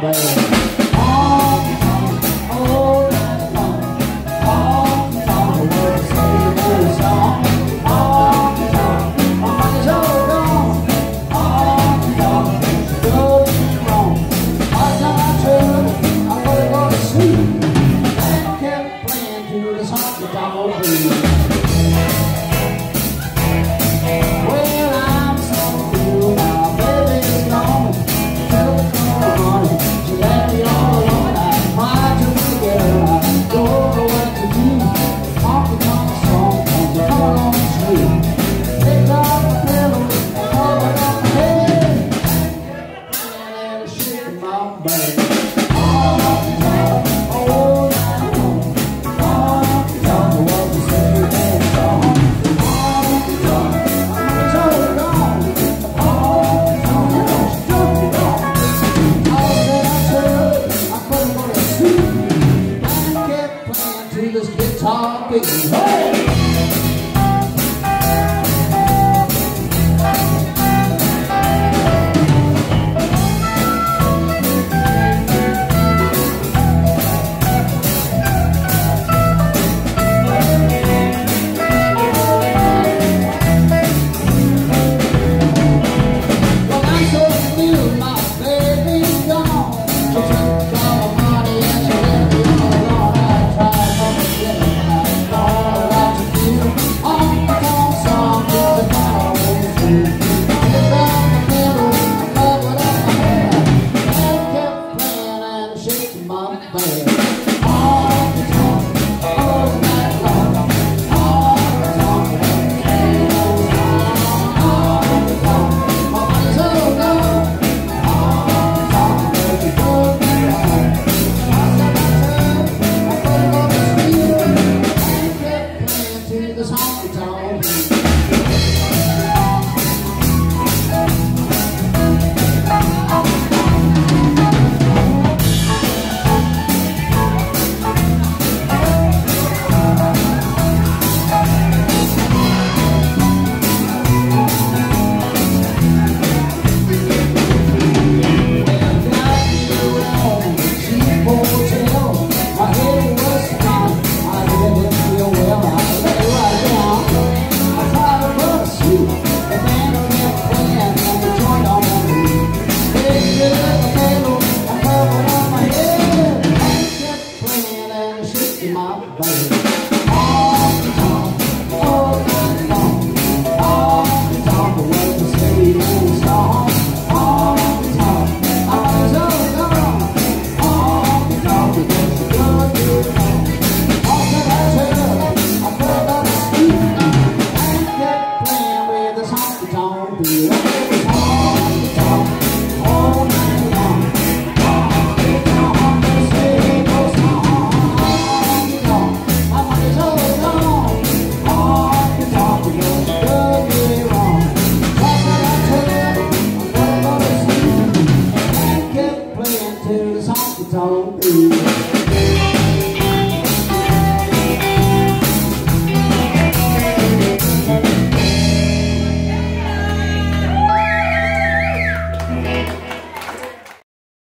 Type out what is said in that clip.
Bye. realest guitar picking. Hey! 是吗？song